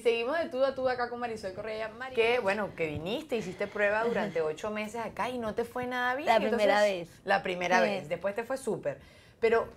seguimos de tú a tú acá con Marisol Correa. Marisol. Que bueno, que viniste, hiciste prueba durante ocho meses acá y no te fue nada bien. La primera vez. La primera vez, después te fue súper. Pero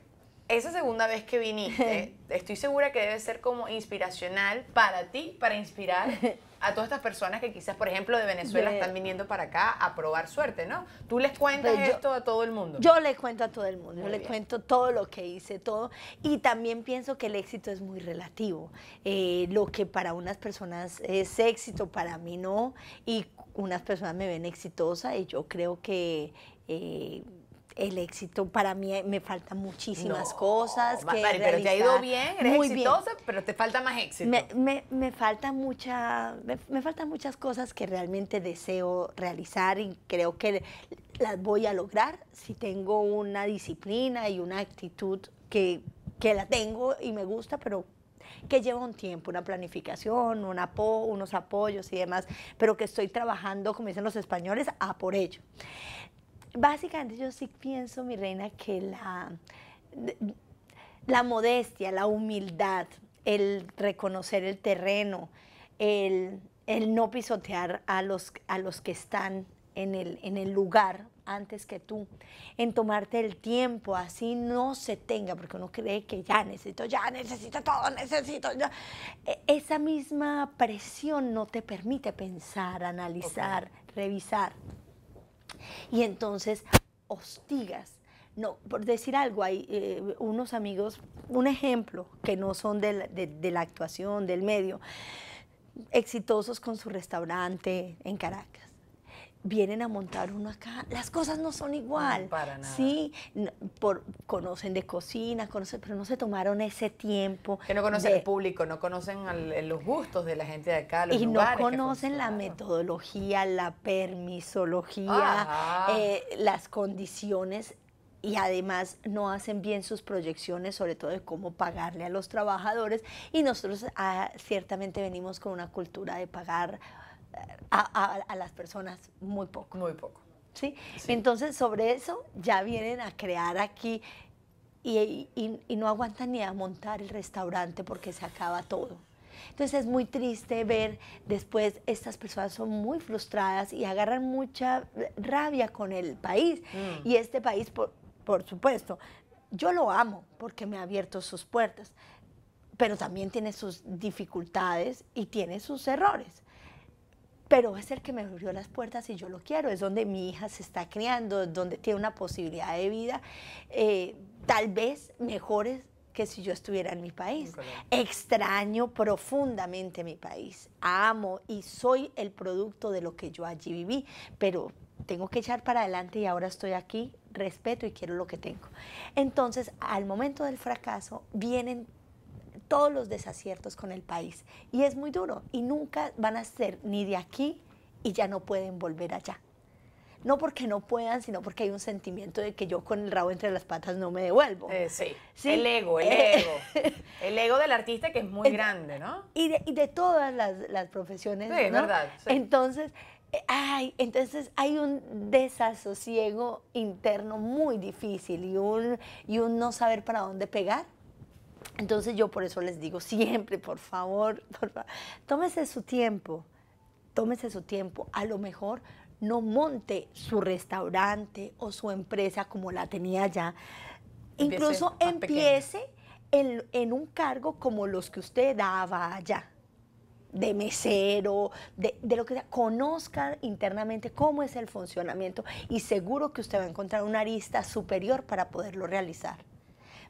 esa segunda vez que viniste, estoy segura que debe ser como inspiracional para ti, para inspirar a todas estas personas que quizás, por ejemplo, de Venezuela están viniendo para acá a probar suerte, ¿no? Tú les cuentas esto a todo el mundo. Yo le cuento a todo el mundo, yo le cuento todo lo que hice, todo. Y también pienso que el éxito es muy relativo. Eh, lo que para unas personas es éxito, para mí no. Y unas personas me ven exitosa y yo creo que... Eh, el éxito para mí me faltan muchísimas cosas. Que pero te ha ido bien, eres muy exitosa, pero te falta más éxito. Me, me, falta mucha, me, faltan muchas cosas que realmente deseo realizar y creo que las voy a lograr si tengo una disciplina y una actitud que, que la tengo y me gusta, pero que lleva un tiempo, una planificación, un apo unos apoyos y demás, pero que estoy trabajando, como dicen los españoles, a por ello. Básicamente yo sí pienso, mi reina, que la, la modestia, la humildad, el reconocer el terreno, el, no pisotear a los, a los que están en el, en el lugar antes que tú, en tomarte el tiempo, así no se tenga, porque uno cree que ya necesito, ya necesito todo, necesito ya. E, esa misma presión no te permite pensar, analizar, revisar y entonces hostigas. No, por decir algo, hay eh, unos amigos, un ejemplo, que no son de la, actuación, del medio, exitosos con su restaurante en Caracas vienen a montar uno acá, las cosas no son igual. para nada. Sí, por, conocen de cocina, conocen, pero no se tomaron ese tiempo. Que no conocen el público, no conocen los gustos de la gente de acá, los Y no conocen la metodología, la permisología, eh, las condiciones y además no hacen bien sus proyecciones, sobre todo de cómo pagarle a los trabajadores. Y nosotros ah, ciertamente venimos con una cultura de pagar a, las personas muy poco. Muy poco. ¿sí? Entonces, sobre eso ya vienen a crear aquí y, no aguantan ni a montar el restaurante porque se acaba todo. Entonces es muy triste ver después estas personas son muy frustradas y agarran mucha rabia con el país. Mm. Y este país, por, por supuesto, yo lo amo porque me ha abierto sus puertas, pero también tiene sus dificultades y tiene sus errores pero es el que me abrió las puertas y yo lo quiero, es donde mi hija se está criando, donde tiene una posibilidad de vida, eh, tal vez mejores que si yo estuviera en mi país. Extraño profundamente mi país, amo y soy el producto de lo que yo allí viví, pero tengo que echar para adelante y ahora estoy aquí, respeto y quiero lo que tengo. Entonces, al momento del fracaso, vienen todos los desaciertos con el país. Y es muy duro. Y nunca van a ser ni de aquí y ya no pueden volver allá. No porque no puedan, sino porque hay un sentimiento de que yo con el rabo entre las patas no me devuelvo. Eh, sí. el ego, el eh, ego. el ego del artista que es muy grande, ¿no? Y de, y de todas las, las profesiones. Sí, verdad. Entonces, eh, ay, entonces hay un desasosiego interno muy difícil y un, y un no saber para dónde pegar. Entonces yo por eso les digo siempre, por favor, por favor, tómese su tiempo, tómese su tiempo. A lo mejor no monte su restaurante o su empresa como la tenía ya. Incluso empiece en, un cargo como los que usted daba allá de mesero, de, de, lo que sea, conozca internamente cómo es el funcionamiento y seguro que usted va a encontrar una arista superior para poderlo realizar.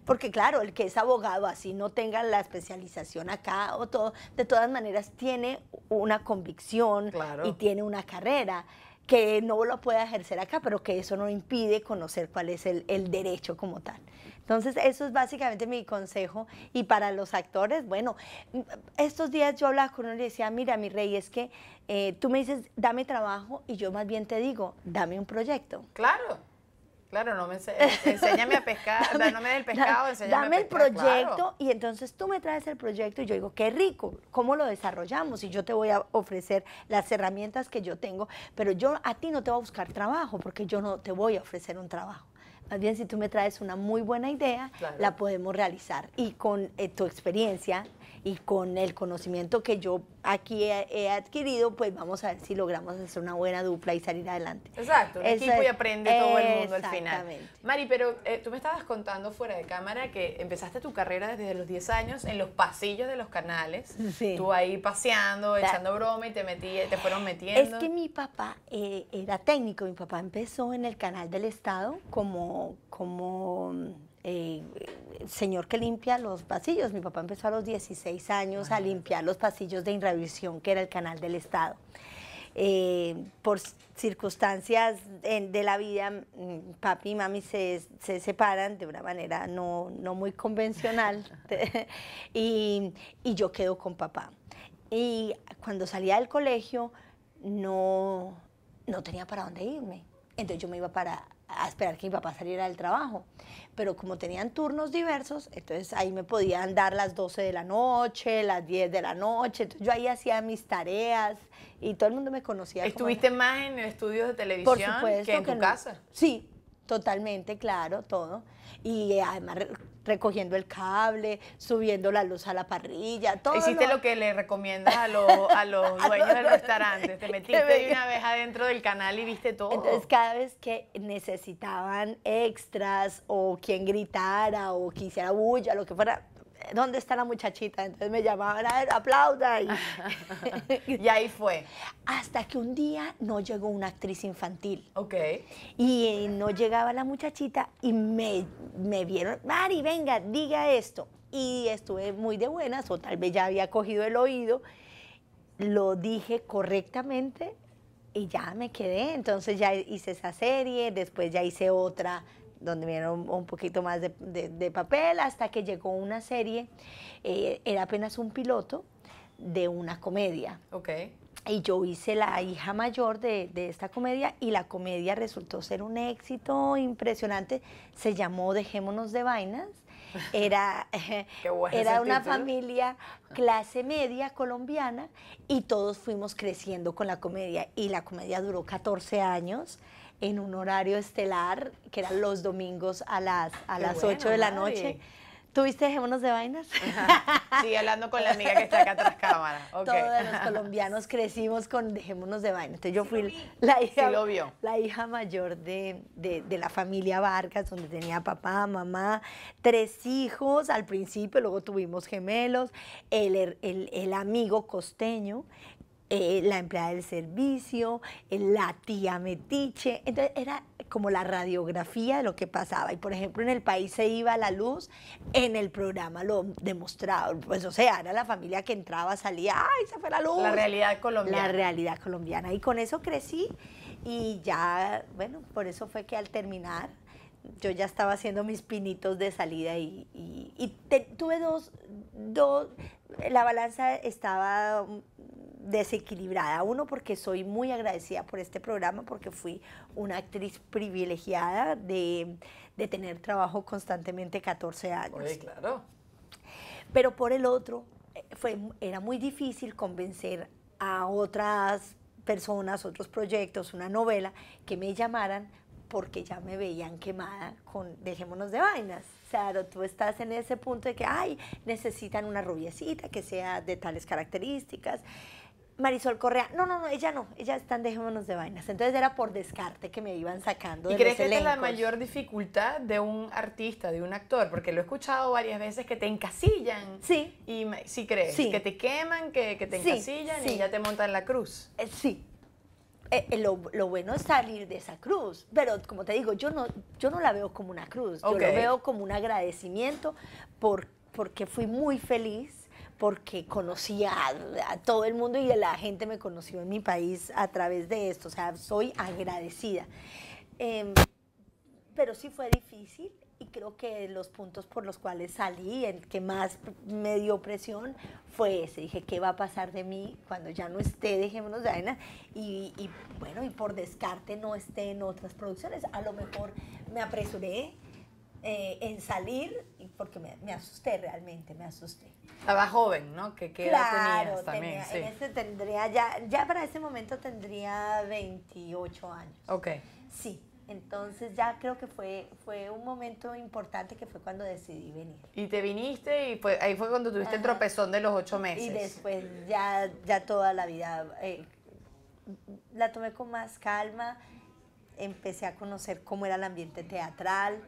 Porque claro, el que es abogado así no tenga la especialización acá o todo, de todas maneras tiene una convicción y tiene una carrera que no lo puede ejercer acá, pero que eso no impide conocer cuál es el, derecho como tal. Entonces, eso es básicamente mi consejo. Y para los actores, bueno, estos días yo hablaba con uno y decía, mira, mi rey, es que eh, tú me dices, dame trabajo, y yo más bien te digo, dame un proyecto. Claro. Claro, no me enséñame a pescar, dame, no me el pescado, enséñame Dame el proyecto y entonces tú me traes el proyecto y yo digo, qué rico, ¿cómo lo desarrollamos? Y yo te voy a ofrecer las herramientas que yo tengo, pero yo a ti no te voy a buscar trabajo porque yo no te voy a ofrecer un trabajo. Más bien, si tú me traes una muy buena idea, la podemos realizar. Y con eh, tu experiencia y con el conocimiento que yo aquí he, adquirido, pues vamos a ver si logramos hacer una buena dupla y salir adelante. Exacto, un equipo y aprende todo el mundo al final. Mari, pero eh, tú me estabas contando fuera de cámara que empezaste tu carrera desde los 10 años en los pasillos de los canales. Sí. Tú ahí paseando, echando broma y te, metí, te fueron metiendo. Es que mi papá eh, era técnico, mi papá empezó en el canal del Estado como, como eh, señor que limpia los pasillos. Mi papá empezó a los 16 años a limpiar los pasillos de Inravisión, que era el canal del Estado. Eh, por circunstancias de la vida, mm, papi y mami se, separan de una manera no, muy convencional y, y, yo quedo con papá. Y cuando salía del colegio no, no tenía para dónde irme. Entonces yo me iba para, a esperar que mi papá saliera del trabajo. Pero como tenían turnos diversos, entonces ahí me podían dar las 12 de la noche, las 10 de la noche. Entonces yo ahí hacía mis tareas y todo el mundo me conocía. ¿Estuviste más en estudios de televisión que en tu casa? Sí, totalmente, claro, todo. Y además recogiendo el cable, subiendo la luz a la parrilla, todo. Hiciste lo, que le recomiendas a, los, a los dueños del restaurante, te metiste de una vez adentro del canal y viste todo. Entonces cada vez que necesitaban extras o quien gritara o quisiera bulla, lo que fuera, ¿dónde está la muchachita? Entonces me llamaban, a ver, aplauda. Y, y ahí fue. Hasta que un día no llegó una actriz infantil. Ok. Y no llegaba la muchachita y me, me vieron, Mari, venga, diga esto. Y estuve muy de buenas, o tal vez ya había cogido el oído. Lo dije correctamente y ya me quedé. Entonces ya hice esa serie, después ya hice otra donde me dieron un poquito más de, papel, hasta que llegó una serie, eh, era apenas un piloto de una comedia. Ok. Y yo hice la hija mayor de, esta comedia y la comedia resultó ser un éxito impresionante. Se llamó Dejémonos de Vainas. Era, era una familia clase media colombiana y todos fuimos creciendo con la comedia. Y la comedia duró 14 años en un horario estelar, que eran los domingos a las, a las 8 de la noche. ¿Tuviste Dejémonos de Vainas? Sí, hablando con la amiga que está acá atrás cámara. Todos los colombianos crecimos con Dejémonos de Vainas. Entonces yo fui la, hija, la hija mayor de, de, la familia Vargas, donde tenía papá, mamá, tres hijos al principio, luego tuvimos gemelos, el, el, el amigo costeño, eh, la empleada del servicio, la tía metiche. Entonces era como la radiografía de lo que pasaba. Y por ejemplo, en el país se iba la luz, en el programa lo demostraba. Pues o sea, era la familia que entraba, salía, ¡ay, se fue la luz! La realidad colombiana. La realidad colombiana. Y con eso crecí y ya, bueno, por eso fue que al terminar yo ya estaba haciendo mis pinitos de salida y, tuve dos, dos, la balanza estaba desequilibrada. Uno, porque soy muy agradecida por este programa, porque fui una actriz privilegiada de, tener trabajo constantemente 14 años. claro. Pero por el otro, eh, fue, era muy difícil convencer a otras personas, otros proyectos, una novela, que me llamaran porque ya me veían quemada con dejémonos de vainas. Claro, tú estás en ese punto de que, ay, necesitan una rubiecita que sea de tales características. Marisol Correa, no, no, no, ella no, ella están dejémonos de vainas. Entonces era por descarte que me iban sacando. ¿Y crees que es la mayor dificultad de un artista, de un actor? Porque lo he escuchado varias veces que te encasillan. Sí. Y sí crees, que te queman, que, te encasillan y ya te montan la cruz. Eh, sí. Eh, eh, lo, bueno es salir de esa cruz, pero como te digo, yo no, yo no la veo como una cruz, yo lo veo como un agradecimiento por, porque fui muy feliz porque conocía a, todo el mundo y la gente me conoció en mi país a través de esto. O sea, soy agradecida. Em, pero sí fue difícil y creo que los puntos por los cuales salí, el que más me dio presión fue ese. Dije, ¿qué va a pasar de mí cuando ya no esté, dejémonos de arena? Y, y bueno, y por descarte no esté en otras producciones. A lo mejor me apresuré eh, en salir porque me, me asusté realmente, me asusté. Estaba joven, ¿no? ¿Qué, qué claro, también? en ese tendría ya, ya para ese momento tendría 28 años. Ok. Sí, Entonces ya creo que fue, fue un momento importante que fue cuando decidí venir. Y te viniste y fue, ahí fue cuando tuviste el Ajá. tropezón de los ocho meses. Y después ya, ya toda la vida eh, la tomé con más calma, empecé a conocer cómo era el ambiente teatral.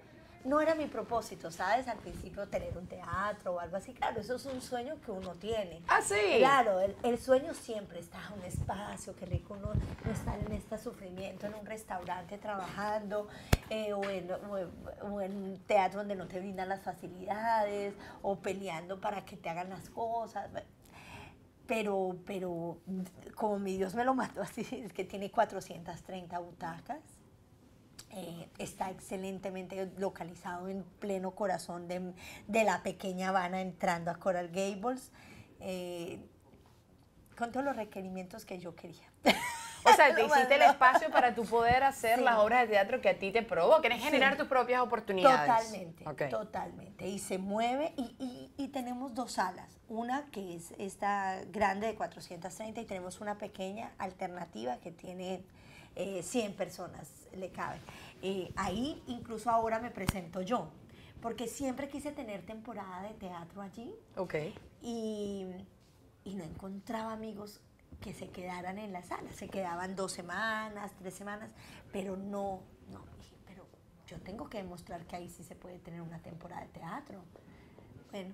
No era mi propósito, ¿sabes? Al principio tener un teatro o algo así. Claro, eso es un sueño que uno tiene. Ah, sí. Claro, el, el sueño siempre está en un espacio, qué rico uno no estar en este sufrimiento, en un restaurante trabajando, eh, o, en, o en- o en un teatro donde no te brindan las facilidades, o peleando para que te hagan las cosas. Pero, pero como mi Dios me lo mandó así, es que tiene 430 butacas. Eh, está excelentemente localizado en pleno corazón de, de la pequeña Habana entrando a Coral Gables, eh, con todos los requerimientos que yo quería. O sea, te hiciste el espacio para tu poder hacer Sí. las obras de teatro que a ti te provoquen, es generar Sí. tus propias oportunidades. Totalmente, Ok. totalmente. Y se mueve y, y- y tenemos dos salas. Una que es esta grande de 430 y tenemos una pequeña alternativa que tiene eh, 100 personas, le cabe. Eh, ahí incluso ahora me presento yo, porque siempre quise tener temporada de teatro allí Ok. y, y no encontraba amigos que se quedaran en la sala. Se quedaban dos semanas, tres semanas, pero no, no, dije, pero yo tengo que demostrar que ahí sí se puede tener una temporada de teatro. Bueno,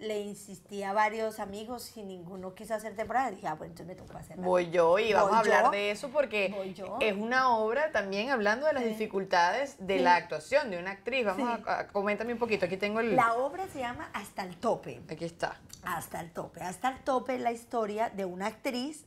le insistí a varios amigos y ninguno quiso hacer temporada. Dije, ah, bueno, entonces me tocó hacerla. Voy yo y vamos a hablar yo. de eso porque es una obra también hablando de las Sí. dificultades de Sí. la actuación de una actriz. Vamos Sí. a, a- coméntame un poquito. Aquí tengo el. La obra se llama Hasta el tope. Aquí está. Hasta el tope. Hasta el tope es la historia de una actriz,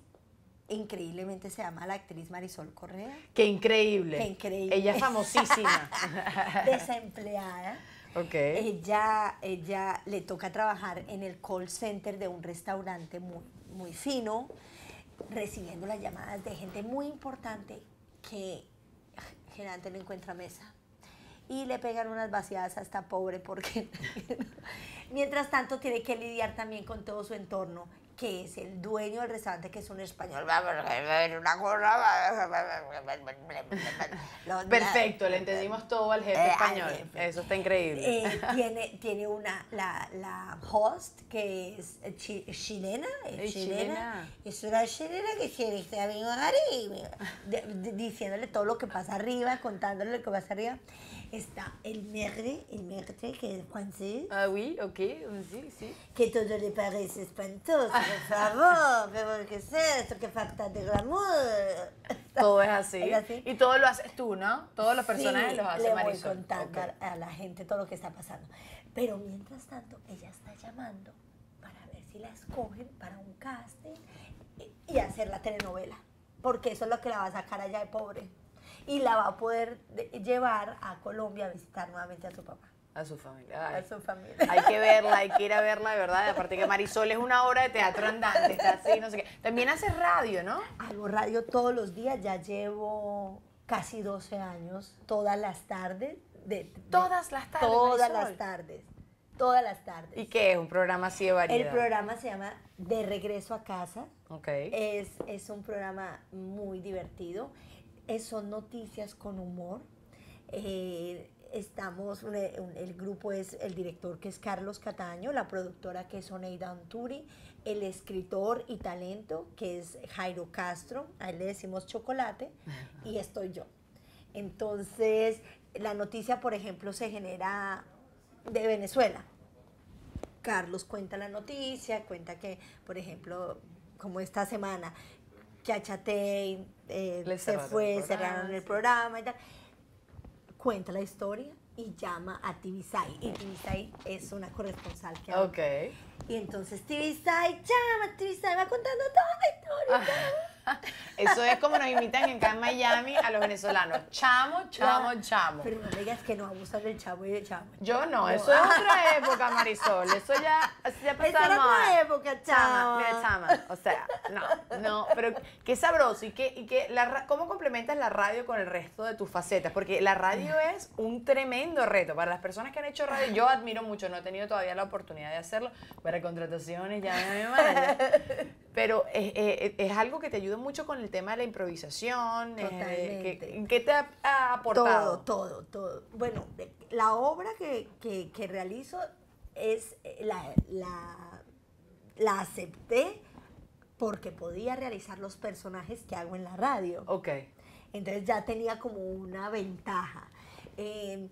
increíblemente se llama la actriz Marisol Correa, Qué increíble. Qué increíble. Ella es famosísima. desempleada. Ok. Ella, ella le toca trabajar en el call center de un restaurante muy, muy fino, recibiendo las llamadas de gente muy importante que generalmente no encuentra mesa. Y le pegan unas vaciadas a esta pobre porque mientras tanto tiene que lidiar también con todo su entorno, que es el dueño del restaurante, que es un español. Una cosa- Perfecto, le entendimos todo al jefe Eh, al español. jefe. Eso está increíble. Eh, tiene, tiene una, la, la host que es eh, chi- chilena, es Eh, chilena, chilena. es una chilena que quiere diciéndole todo lo que pasa arriba, contándole lo que pasa arriba. Está el merle, el merle que es francés, Ah, oui, ok, sí, sí. que todo le parece espantoso, por favor, pero ¿qué es esto? Que falta de glamour. Todo es así. Es así. Y todo lo haces tú, ¿no? Todos los personajes Sí, los hace le voy Marisol. contando Ok. a, la gente todo lo que está pasando. Pero mientras tanto, ella está llamando para ver si la escogen para un casting y hacer la telenovela. Porque eso es lo que la va a sacar allá de pobre. Y la va a poder de- llevar a Colombia a visitar nuevamente a su papá, A su familia. Ay. a su familia. Hay que verla, hay que ir a verla, de verdad. Aparte que Marisol es una obra de teatro andante, está así, no sé qué. También hace radio, ¿no? Hago radio todos los días, ya llevo casi 12 años, todas las tardes. De, de- Todas las tardes, Todas Marisol. las tardes. Todas las tardes. ¿Y qué es? Un programa así de variedad. El programa se llama De Regreso a Casa. Ok. Es, es un programa muy divertido. Es- son noticias con humor. Eh, estamos, el grupo es el director que es Carlos Cataño, la productora que es Oneida Anturi, el escritor y talento que es Jairo Castro, a él le decimos chocolate, y estoy yo. Entonces, la noticia, por ejemplo, se genera de Venezuela. Carlos cuenta la noticia, cuenta que, por ejemplo, como esta semana, que Achatey eh, se fue, el programa, cerraron el sí. programa y tal. Cuenta la historia y llama a Tibisay. Y Tibisay es una corresponsal que habla. Ok. Y entonces Tibisay llama, Tibisay va contando toda la historia. Eso es como nos invitan en acá en Miami a los venezolanos. Chamo, chamo, chamo. Pero no digas que no abusan del chavo y del chamo. Yo no, eso es otra época, Marisol. Eso ya, eso ya Esa era pasamos. otra época, Chama, chama. mira, chama. O sea, no, no, pero qué sabroso. ¿Y, qué, y qué, la, cómo complementas la radio con el resto de tus facetas? Porque la radio es un tremendo reto. Para las personas que han hecho radio, yo admiro mucho, no he tenido todavía la oportunidad de hacerlo. Para contrataciones, ya me. Pero es, es- es algo que te ayuda mucho con el tema de la improvisación. eh. ¿qué, ¿Qué te ha, ha aportado? Todo, todo, todo. Bueno, la obra que, que- que realizo es eh, la, la, la acepté porque podía realizar los personajes que hago en la radio. Ok. Entonces ya tenía como una ventaja. Eh,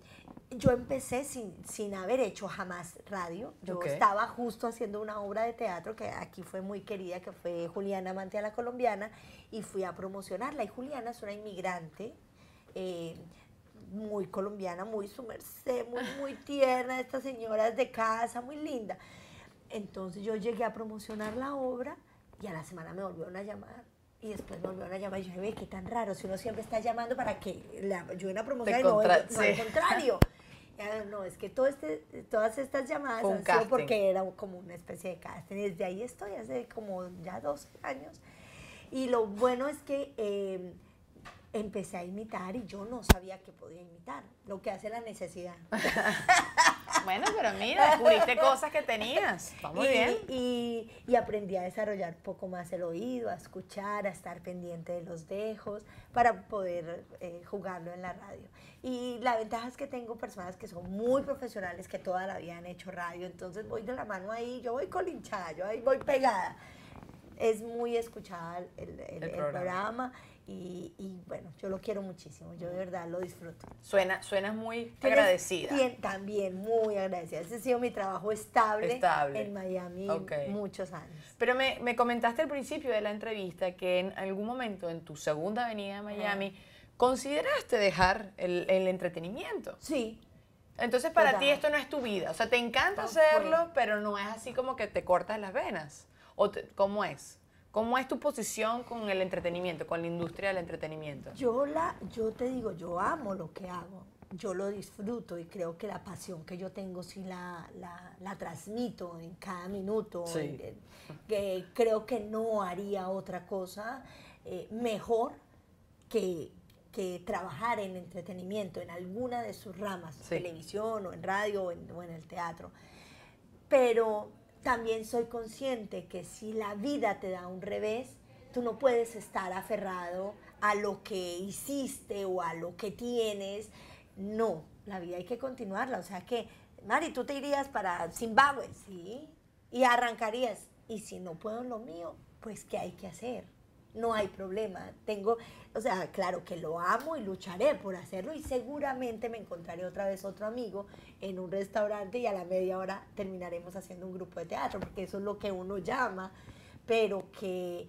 yo empecé sin, sin haber hecho jamás radio. Yo estaba justo haciendo una obra de teatro que aquí fue muy querida, que fue Juliana Amante a la Colombiana, y fui a promocionarla. Y Juliana es una inmigrante eh, muy colombiana, muy su merced, muy, muy tierna, esta señora es de casa, muy linda. Entonces yo llegué a promocionar la obra y a la semana me volvieron a llamar. Y después me volvieron a llamar y yo ve, qué tan raro, si uno siempre está llamando para que le ayuden a promocionar y no, al contrario. No, es que todo este, todas estas llamadas han sido porque era como una especie de casting. Y desde ahí estoy, hace como ya 12 años. Y lo bueno es que eh, empecé a imitar y yo no sabía que podía imitar, lo que hace la necesidad. Bueno, pero mira, descubriste cosas que tenías. Va muy y, bien. Y, y aprendí a desarrollar un poco más el oído, a escuchar, a estar pendiente de los dejos para poder eh, jugarlo en la radio. Y la ventaja es que tengo personas que son muy profesionales, que toda la vida han hecho radio, entonces voy de la mano ahí, yo voy colinchada, yo ahí voy pegada. Es muy escuchada el, el- el- el programa. programa, y, y bueno, yo lo quiero muchísimo, yo de verdad lo disfruto. Suena, suenas muy agradecida. tien- también muy agradecida. Ese ha sido mi trabajo estable, Estable. en Miami Ok. muchos años. Pero me, me comentaste al principio de la entrevista que en algún momento en tu segunda avenida de Miami consideraste dejar el, el entretenimiento. Sí, Entonces para Total. ti esto no es tu vida. O sea, te encanta hacerlo, pero no es así como que te cortas las venas. ¿O te- ¿Cómo es? ¿Cómo es tu posición con el entretenimiento, con la industria del entretenimiento? yo, la, yo te digo, yo amo lo que hago. Yo lo disfruto y creo que la pasión que yo tengo sí la, la, la transmito en cada minuto. Sí. que creo que no haría otra cosa eh, mejor que, que trabajar en entretenimiento, en alguna de sus ramas, Sí. televisión o en radio o en, o en el teatro. Pero también soy consciente que si la vida te da un revés, tú no puedes estar aferrado a lo que hiciste o a lo que tienes. No, la vida hay que continuarla. O sea que, Mari, tú te irías para Zimbabue, ¿sí? Y arrancarías. Y si no puedo lo mío, pues ¿qué hay que hacer? No hay problema. Tengo, o sea, claro que lo amo y lucharé por hacerlo y seguramente me encontraré otra vez otro amigo en un restaurante y a la media hora terminaremos haciendo un grupo de teatro, porque eso es lo que uno llama, pero que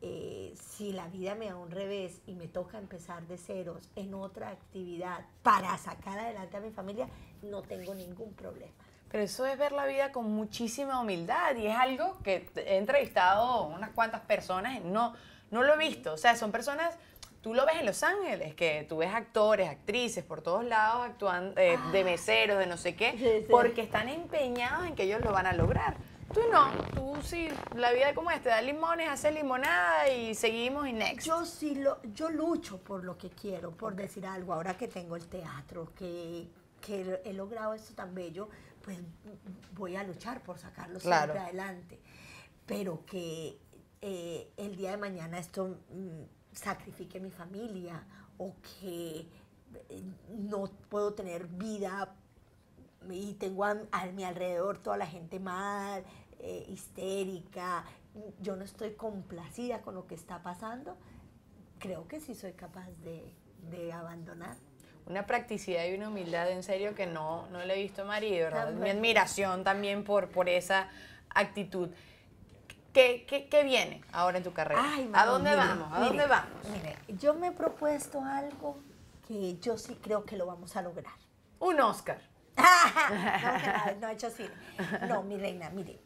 eh, si la vida me da un revés y me toca empezar de ceros en otra actividad para sacar adelante a mi familia, no tengo ningún problema. Pero eso es ver la vida con muchísima humildad y es algo que he entrevistado unas cuantas personas y no, no lo he visto. O sea, son personas, tú lo ves en Los Ángeles, que tú ves actores, actrices por todos lados actuando eh, de meseros, de no sé qué, Ah. Sí, sí. porque están empeñados en que ellos lo van a lograr. Tú no, tú sí, la vida como es, te da limones, haces limonada y seguimos y next. Yo sí lo, yo lucho por lo que quiero, por decir algo, ahora que tengo el teatro, que, que he logrado esto tan bello, pues voy a luchar por sacarlo Claro. siempre adelante. Pero que eh, el día de mañana esto mm, sacrifique mi familia o que eh, no puedo tener vida y tengo a, a mi alrededor toda la gente mal, eh, histérica, yo no estoy complacida con lo que está pasando, creo que sí soy capaz de, de abandonar. Una practicidad y una humildad en serio que no, no le he visto a Mari, de verdad. Mi admiración también por, por esa actitud. ¿Qué, qué, qué viene ahora en tu carrera? Ay, ¿A mami, dónde mire, vamos? ¿A mire, dónde vamos? Mire, yo me he propuesto algo que yo sí creo que lo vamos a lograr. Un Oscar. no, no, no he hecho cine. No, mi reina, mire.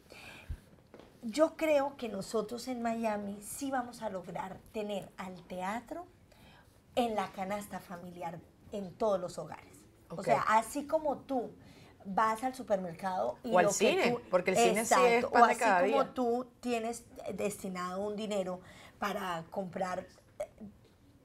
Yo creo que nosotros en Miami sí vamos a lograr tener al teatro en la canasta familiar en todos los hogares. O sea, así como tú vas al supermercado y O al lo que cine, tú- porque el cine sí es Exacto, pan o de así cada como día. tú tienes destinado un dinero para comprar eh,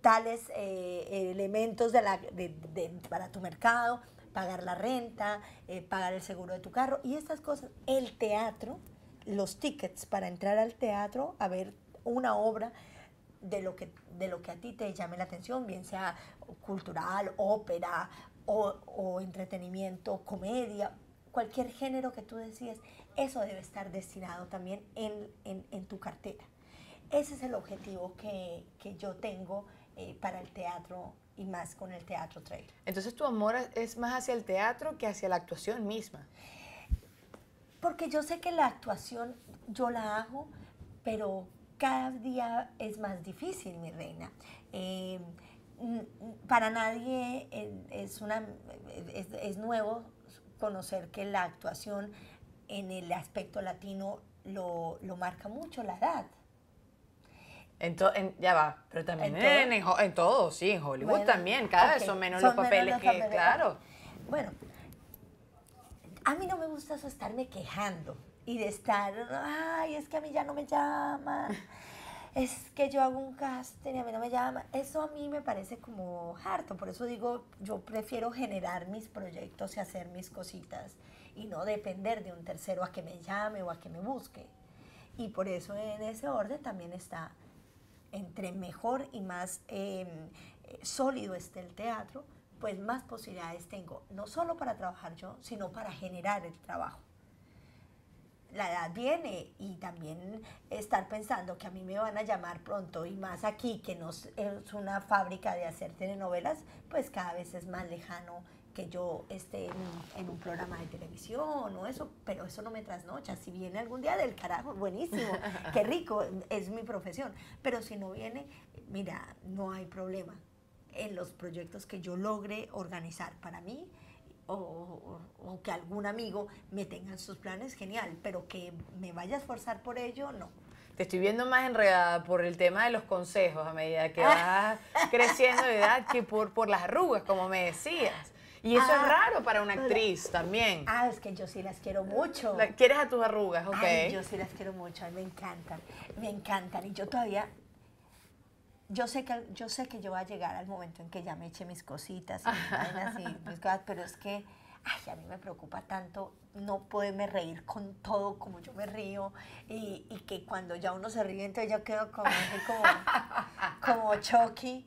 tales eh, elementos de la, de- de- para tu mercado, pagar la renta, eh, pagar el seguro de tu carro y estas cosas. El teatro, los tickets para entrar al teatro a ver una obra, de lo que, de lo que a ti te llame la atención, bien sea cultural, ópera o, o entretenimiento, comedia, cualquier género que tú decides, eso debe estar destinado también en, en, en tu cartera. Ese es el objetivo que, que yo tengo eh, para el teatro y más con el teatro trail. Entonces tu amor es más hacia el teatro que hacia la actuación misma. Porque yo sé que la actuación yo la hago, pero cada día es más difícil, mi reina. Eh, para nadie es, una, es, es, nuevo conocer que la actuación en el aspecto latino lo, lo marca mucho la edad. En, ya va, pero también en, en, en, todo, sí, en Hollywood también, cada vez son menos los papeles que, claro. Bueno, a mí no me gusta eso estarme quejando y de estar, ay, es que a mí ya no me llaman, es que yo hago un casting y a mí no me llaman. Eso a mí me parece como harto, por eso digo, yo prefiero generar mis proyectos y hacer mis cositas y no depender de un tercero a que me llame o a que me busque. Y por eso en ese orden también está entre mejor y más em, eh, sólido esté el teatro, pues más posibilidades tengo, no solo para trabajar yo, sino para generar el trabajo. La edad viene y también estar pensando que a mí me van a llamar pronto y más aquí, que no es una fábrica de hacer telenovelas, pues cada vez es más lejano que yo esté en, un programa de televisión o eso, pero eso no me trasnocha. Si viene algún día del carajo, buenísimo, qué rico, es mi profesión. Pero si no viene, mira, no hay problema. En los proyectos que yo logre organizar para mí, o, o, que algún amigo me tenga en sus planes, genial, pero que me vaya a esforzar por ello, no. Te estoy viendo más enredada por el tema de los consejos a medida que vas creciendo de edad que por, por las arrugas, como me decías. Y eso es ah, raro para una actriz también. Ah, es que yo sí las quiero mucho. ¿Quieres a tus arrugas? Ok. yo sí las quiero mucho, me encantan, me encantan. Y yo todavía, yo sé que yo sé que yo voy a llegar al momento en que ya me eche mis cositas y mis cosas, pero es que ay, a mí me preocupa tanto no poderme reír con todo como yo me río y, y que cuando ya uno se ríe entonces yo quedo como, como, como Chucky.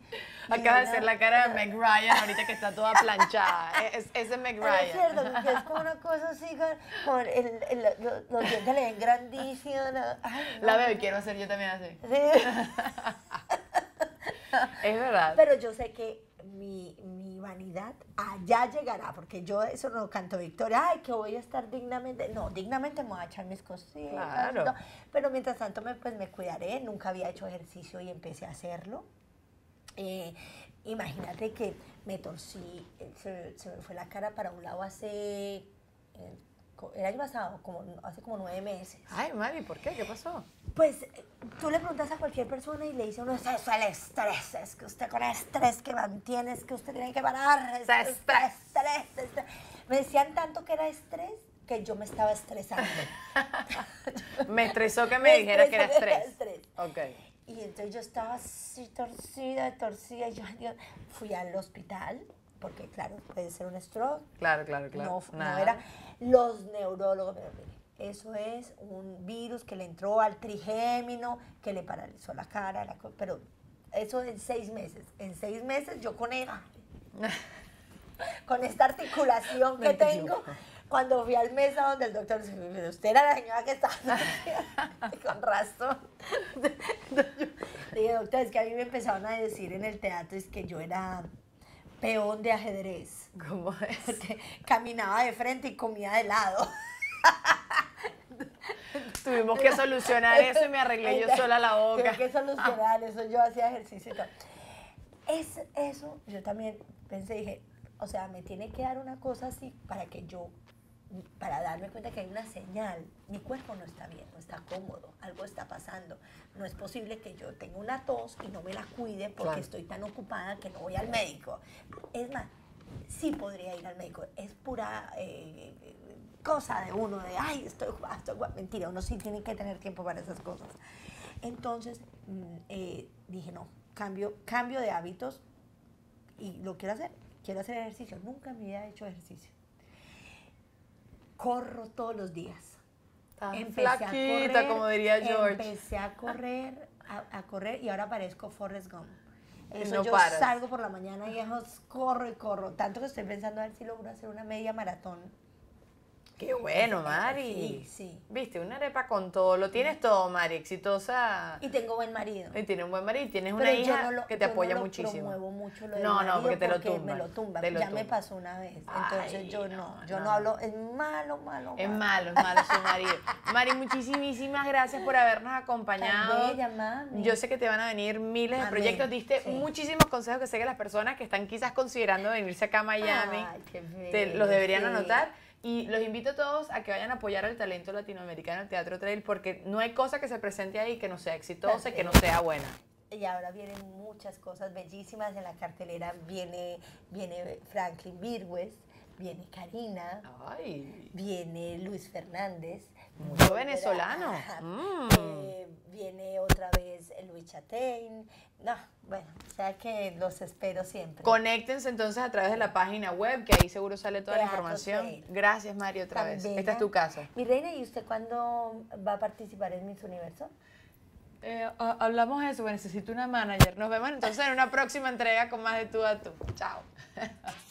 Acaba de ser la cara de Meg Ryan ahorita que está toda planchada. Es, ese Meg Ryan. Es cierto, es como una cosa así, con, el, el, los, dientes le ven grandísimos. La veo y quiero hacer yo también así. Sí. es verdad. Pero yo sé que mi, mi, vanidad allá llegará, porque yo eso no canto victoria, ay, que voy a estar dignamente, no, dignamente me voy a echar mis cositas, pero mientras tanto me, pues me cuidaré, nunca había hecho ejercicio y empecé a hacerlo. Eh, imagínate que me torcí, eh, se, se, me fue la cara para un lado hace... Eh, el año pasado, como, hace como nueve meses. Ay, Mari, ¿por qué? ¿Qué pasó? Pues tú le preguntas a cualquier persona y le dice uno, eso es el estrés, es que usted con el estrés que mantiene, es que usted tiene que parar, es estrés. Estrés, estrés. Me decían tanto que era estrés que yo me estaba estresando. me estresó que me, dijera que era estrés. estrés. Ok. Y entonces yo estaba así torcida, torcida, y yo fui al hospital, porque claro, puede ser un stroke. Claro, claro, claro. No, no era los neurólogos, eso es un virus que le entró al trigémino, que le paralizó la cara, pero eso en seis meses. En seis meses yo con él, con esta articulación que tengo, cuando fui al mesa donde el doctor dice, usted era la señora que estaba con razón. dije, doctor, es que a mí me empezaron a decir en el teatro es que yo era peón de ajedrez. ¿Cómo es? Porque caminaba de frente y comía de lado. Tuvimos que solucionar eso y me arreglé yo sola la boca. Tuve que solucionar eso, yo hacía ejercicio y todo. Es, eso, yo también pensé, dije, o sea, me tiene que dar una cosa así para que yo, para darme cuenta que hay una señal. Mi cuerpo no está bien, no está cómodo, algo está pasando. No es posible que yo tenga una tos y no me la cuide porque estoy tan ocupada que no voy al médico. Es más, sí podría ir al médico. Es pura eh, cosa de uno, de, ay, estoy, estoy mentira, uno sí tiene que tener tiempo para esas cosas. Entonces mm, eh, dije, no, cambio, cambio de hábitos y lo quiero hacer. Quiero hacer ejercicio. Nunca en mi vida he hecho ejercicio. Corro todos los días. empecé a correr, como diría George. Empecé a correr a, a correr y ahora parezco Forrest Gump. Eso No yo paras. salgo por la mañana y corro y corro. Tanto que estoy pensando a ver si logro hacer una media maratón. Qué bueno, Mari. Sí, sí. Viste, una arepa con todo. Lo tienes todo, Mari. Exitosa. Y tengo buen marido. Y tienes un buen marido. y Tienes Pero una hija no lo- que te yo no apoya lo muchísimo. promuevo mucho lo no, no, porque te lo tumban. me lo tumban. te lo ya me pasó una vez. Entonces Ay, yo no, no, yo no, no. hablo, es malo, malo, Es malo. es malo su marido. Mari, muchísimas gracias por habernos acompañado. Bella, mami. Yo sé que te van a venir miles de proyectos. Diste sí. muchísimos consejos que sé que las personas que están quizás considerando venirse acá a Miami Ay, qué te- bello, los deberían sí. anotar. Y los invito a todos a que vayan a apoyar el talento latinoamericano del Teatro Trail porque no hay cosa que se presente ahí que no sea exitosa y que no sea buena. Y ahora vienen muchas cosas bellísimas en la cartelera. Viene, viene Franklin Virgües, viene Karina, Ay, viene Luis Fernández. Mucho venezolano. Mm. Eh, viene otra vez Luis Chatein. No, bueno, o sea que los espero siempre. conéctense entonces a través de la página web que ahí seguro sale toda la información. Trail. Gracias, Mario, otra Tan vez. bella. Esta es tu casa. Mi reina, ¿y usted cuándo va a participar en Miss Universo? Eh, ha- hablamos de eso, necesito una manager. Nos vemos entonces en una próxima entrega con más de tú a tú. Chao.